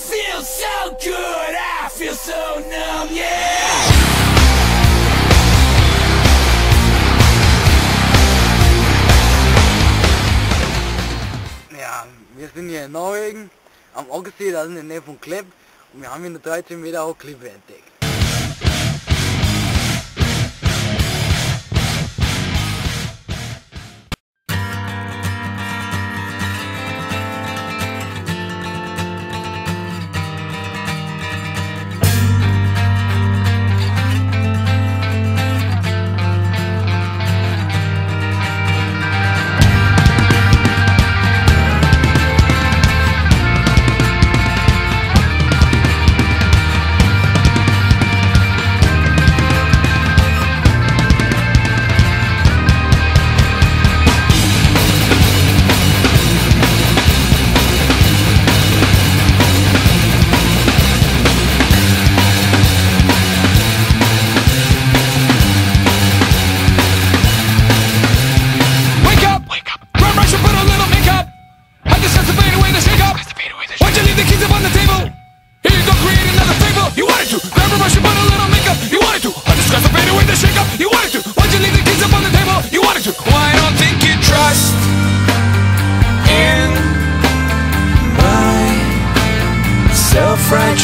feels so good, I feel so numb, yeah! Ja, wir sind hier in Norwegen, am Ockersee, da sind wir in der Nähe von Klepp, und wir haben hier eine 13 Meter hohe Klippe entdeckt.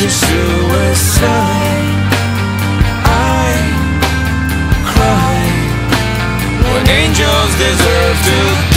suicide I cry When angels deserve to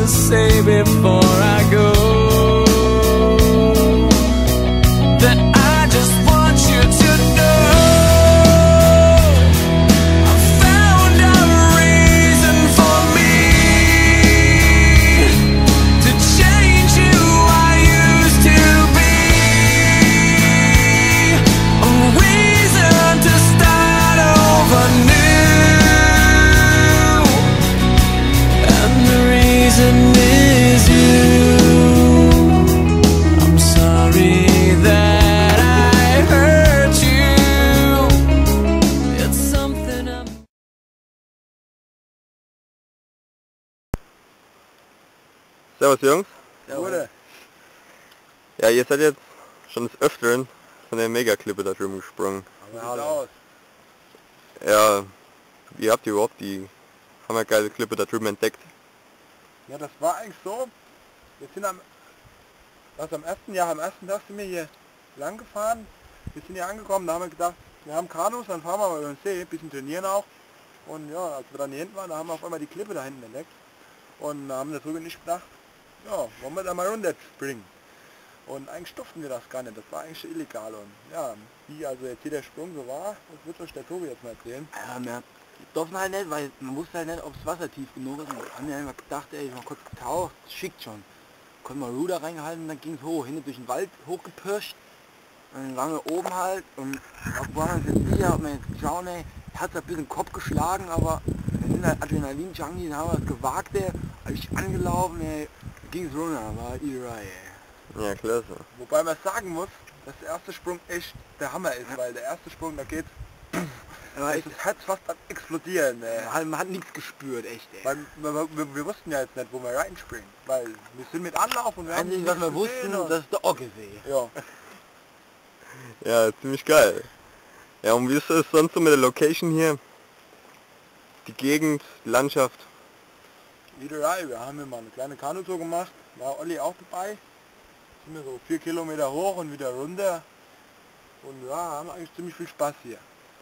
to say before. Servus Jungs. Wurde. Ja, ihr seid jetzt schon des Öfteren von der Megaklippe da drüben gesprungen. Aus. Ja, wie habt ihr überhaupt die hammergeile Klippe da drüben entdeckt? Ja, das war eigentlich so. Wir sind am, was am ersten Jahr, am ersten Tag sind wir hier lang gefahren. Wir sind hier angekommen, da haben wir gedacht, wir haben Kanus, dann fahren wir mal über den See, ein bisschen trainieren auch. Und ja, als wir dann hier hinten waren, da haben wir auf einmal die Klippe da hinten entdeckt. Und da haben wir darüber nicht gedacht, ja, wollen wir da mal runter springen. Und eigentlich durften wir das gar nicht, das war eigentlich illegal. Und ja, wie also jetzt hier der Sprung so war, das wird euch der Tobi jetzt mal erzählen. Ja, wir durften halt nicht, weil man wusste halt nicht, ob das Wasser tief genug ist. Und wir haben ja immer gedacht, ey, ich mal kurz getaucht, schickt schon. Konnten mal Ruder reingehalten, dann ging es hoch, hinten durch den Wald hochgepirscht. Und dann waren wir oben halt und haben wir uns jetzt sicher, ob wir jetzt schauen, ey, hat ein bisschen Kopf geschlagen, aber wir sind halt Adrenalin-Junkie, dann haben wir es gewagt, ey, hab ich angelaufen, ey, ging es runter, war easy, ey. Ja, klasse. Wobei man sagen muss, dass der erste Sprung echt der Hammer ist, weil der erste Sprung, da geht Aber das Herz fast am explodieren. Ey. man, hat, nichts gespürt, echt, ey. Weil wir, wir, wir wussten ja jetzt nicht, wo wir reinspringen, weil wir sind mit Anlauf und wir haben Einzige, was wir wussten, und- das ist der Ockesee. ja. Ja, ziemlich geil. Ja, und wie ist es sonst so mit der Location hier? Die Gegend, die Landschaft? Wiederei, wir haben hier mal eine kleine Kanutour gemacht, war Olli auch dabei. Sind wir so vier Kilometer hoch und wieder runter. Und ja, haben eigentlich ziemlich viel Spaß hier.